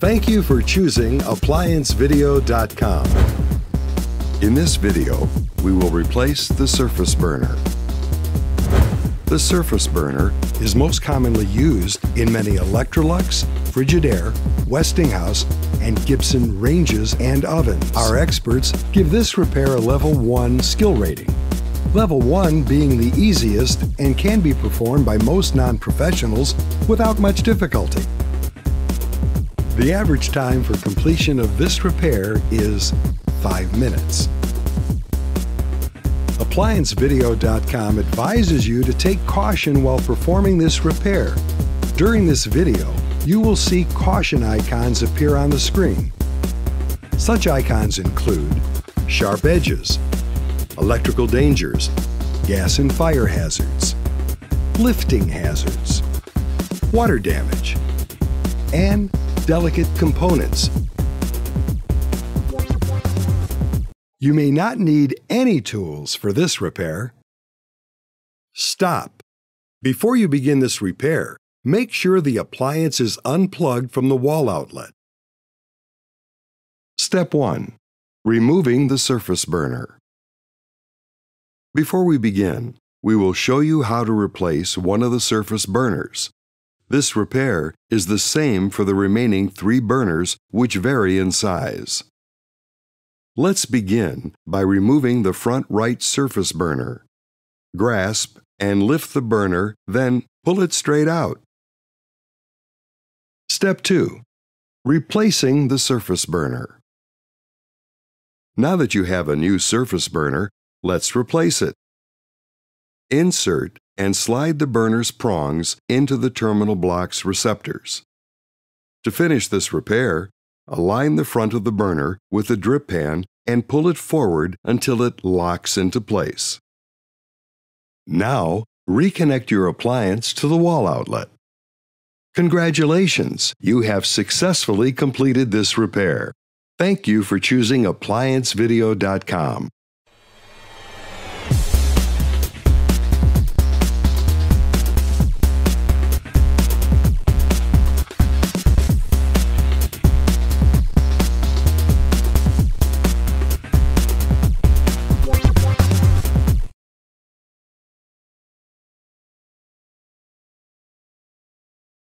Thank you for choosing ApplianceVideo.com. In this video, we will replace the surface burner. The surface burner is most commonly used in many Electrolux, Frigidaire, Westinghouse, and Gibson ranges and ovens. Our experts give this repair a level 1 skill rating. Level 1 being the easiest and can be performed by most non-professionals without much difficulty. The average time for completion of this repair is 5 minutes. ApplianceVideo.com advises you to take caution while performing this repair. During this video, you will see caution icons appear on the screen. Such icons include sharp edges, electrical dangers, gas and fire hazards, lifting hazards, water damage, and delicate components. You may not need any tools for this repair. Stop. Before you begin this repair, make sure the appliance is unplugged from the wall outlet. Step 1. Removing the surface burner. Before we begin, we will show you how to replace one of the surface burners. This repair is the same for the remaining three burners, which vary in size. Let's begin by removing the front right surface burner. Grasp and lift the burner, then pull it straight out. Step 2. Replacing the surface burner. Now that you have a new surface burner, let's replace it. Insert and slide the burner's prongs into the terminal block's receptors. To finish this repair, align the front of the burner with the drip pan and pull it forward until it locks into place. Now, reconnect your appliance to the wall outlet. Congratulations! You have successfully completed this repair. Thank you for choosing ApplianceVideo.com.